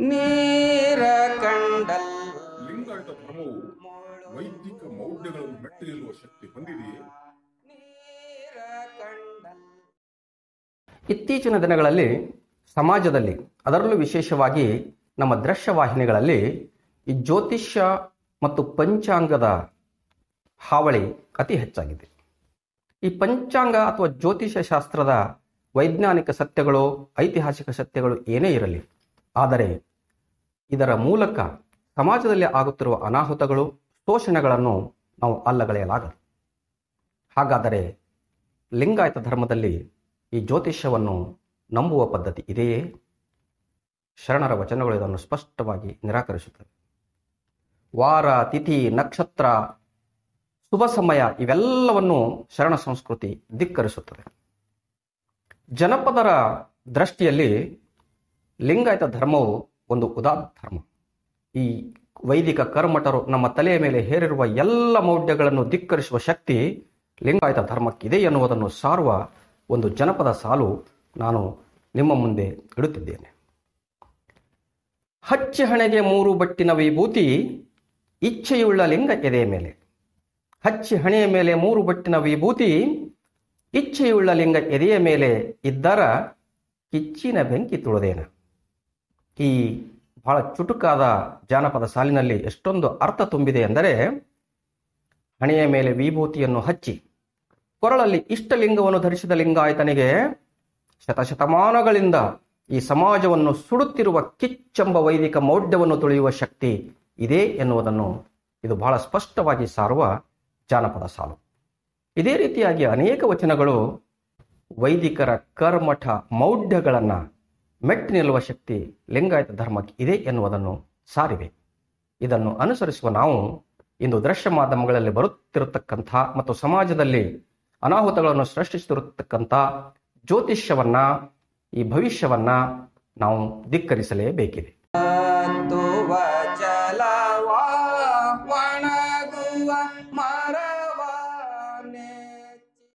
ನೀರ ಕಂಡಲ್. ಲಿಂಗಾಯತ ಧರ್ಮವು ವೈದಿಕ ಮೌಢ್ಯಗಳನ್ನು ಮೆಟ್ಟಿ ನಿಲ್ಲುವ ಶಕ್ತಿ ಹೊಂದಿದೆಯೇ? ಇತ್ತೀಚಿನ ದಿನಗಳಲ್ಲಿ ಸಮಾಜದಲ್ಲಿ ಅದರಲ್ಲೂ ವಿಶೇಷವಾಗಿ ನಮ್ಮ ದೃಶ್ಯವಾಹಿನಿಗಳಲ್ಲಿ ಈ ಜ್ಯೋತಿಷ್ಯ ಮತ್ತು ಪಂಚಾಂಗದ ಹಾವಳಿ ಅತಿ ಹೆಚ್ಚಾಗಿದೆ. ಈ ಪಂಚಾಂಗ ಅಥವಾ ಜ್ಯೋತಿಷ್ಯ ಶಾಸ್ತ್ರದ ವೈಜ್ಞಾನಿಕ ಸತ್ಯಗಳು ಐತಿಹಾಸಿಕ ಸತ್ಯಗಳು ಏನೇ ಇರಲಿ ಆದರೆ ಇದರ ಮೂಲಕ ಸಮಾಜದಲ್ಲಿ ಆಗುತ್ತಿರುವ ಅನಾಹುತಗಳು, ಶೋಷಣೆಗಳನ್ನು ನಾವು ಅಲ್ಲಗಳೆಯಲಾಗದು. ಹಾಗಾದರೆ ಲಿಂಗಾಯತ ಧರ್ಮದಲ್ಲಿ ಈ ಜ್ಯೋತಿಷ್ಯವನ್ನು ನಂಬುವ ಪದ್ಧತಿ ಇದೆಯೇ? ಶರಣರ ವಚನಗಳು ಇದನ್ನು ಸ್ಪಷ್ಟವಾಗಿ ನಿರಾಕರಿಸುತ್ತವೆ. ವಾರ, ತಿಥಿ, ನಕ್ಷತ್ರ, ಶುಭ ಸಮಯ ಇವೆಲ್ಲವನ್ನು ಶರಣ ಸಂಸ್ಕೃತಿ ಧಿಕ್ಕರಿಸುತ್ತದೆ. ಜನಪದರ ದೃಷ್ಟಿಯಲ್ಲಿ ಲಿಂಗಾಯತ ಧರ್ಮವು ಒಂದು ಉದಾತ್ತ ಧರ್ಮ. ಈ ವೈದಿಕ ಕರ್ಮಠರು ನಮ್ಮ ತಲೆಯ ಮೇಲೆ ಹೇರಿರುವ ಎಲ್ಲ ಮೌಢ್ಯಗಳನ್ನು ಧಿಕ್ಕರಿಸುವ ಶಕ್ತಿ ಲಿಂಗಾಯತ ಧರ್ಮಕ್ಕಿದೆ ಎನ್ನುವುದನ್ನು ಸಾರುವ ಒಂದು ಜನಪದ ಸಾಲು ನಾನು ನಿಮ್ಮ ಮುಂದೆ ಇಡುತ್ತಿದ್ದೇನೆ. ಹಚ್ಚ ಹಣೆಗೆ ಮೂರು ಬಟ್ಟಿನ ವಿಭೂತಿ ಇಚ್ಛೆಯುಳ್ಳ ಲಿಂಗ ಎದೆಯ ಮೇಲೆ. ಹಚ್ಚ ಹಣೆಯ ಮೇಲೆ ಮೂರು ಬಟ್ಟಿನ ವಿಭೂತಿ ಇಚ್ಛೆಯುಳ್ಳ ಲಿಂಗ ಎದೆಯ ಮೇಲೆ ಇದ್ದರ ಕಿಚ್ಚಿನ ಬೆಂಕಿ ತುಳದೇನ. ಈ ಬಹಳ ಚುಟುಕಾದ ಜಾನಪದ ಸಾಲಿನಲ್ಲಿ ಎಷ್ಟೊಂದು ಅರ್ಥ ತುಂಬಿದೆ ಎಂದರೆ, ಹಣೆಯ ಮೇಲೆ ವಿಭೂತಿಯನ್ನು ಹಚ್ಚಿ, ಕೊರಳಲ್ಲಿ ಇಷ್ಟಲಿಂಗವನ್ನು ಧರಿಸಿದ ಲಿಂಗಾಯತನಿಗೆ ಶತಶತಮಾನಗಳಿಂದ ಈ ಸಮಾಜವನ್ನು ಸುಡುತ್ತಿರುವ ಕಿಚ್ಚೆಂಬ ವೈದಿಕ ಮೌಢ್ಯವನ್ನು ತುಳಿಯುವ ಶಕ್ತಿ ಇದೆ ಎನ್ನುವುದನ್ನು ಇದು ಬಹಳ ಸ್ಪಷ್ಟವಾಗಿ ಸಾರುವ ಜಾನಪದ ಸಾಲು. ಇದೇ ರೀತಿಯಾಗಿ ಅನೇಕ ವಚನಗಳು ವೈದಿಕರ ಕರ್ಮಠ ಮೌಢ್ಯಗಳನ್ನು ಮೆಟ್ಟಿ ನಿಲ್ಲುವ ಶಕ್ತಿ ಲಿಂಗಾಯತ ಧರ್ಮಕ್ಕೆ ಇದೆ ಎನ್ನುವುದನ್ನು ಸಾರಿವೆ. ಇದನ್ನು ಅನುಸರಿಸುವ ನಾವು ಇಂದು ದೃಶ್ಯ ಮಾಧ್ಯಮಗಳಲ್ಲಿ ಬರುತ್ತಿರತಕ್ಕಂಥ ಮತ್ತು ಸಮಾಜದಲ್ಲಿ ಅನಾಹುತಗಳನ್ನು ಸೃಷ್ಟಿಸುತ್ತಿರತಕ್ಕಂಥ ಜ್ಯೋತಿಷ್ಯವನ್ನ, ಈ ಭವಿಷ್ಯವನ್ನ ನಾವು ಧಿಕ್ಕರಿಸಲೇಬೇಕಿದೆ.